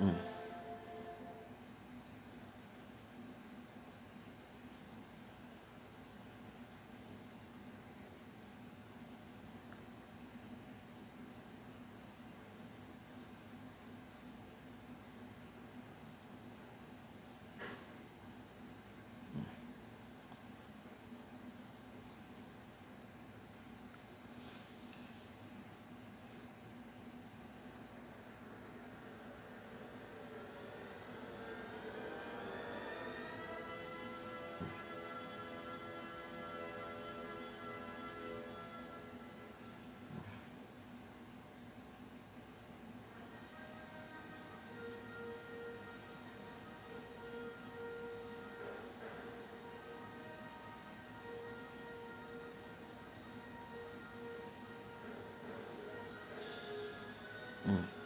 Mm. Mm.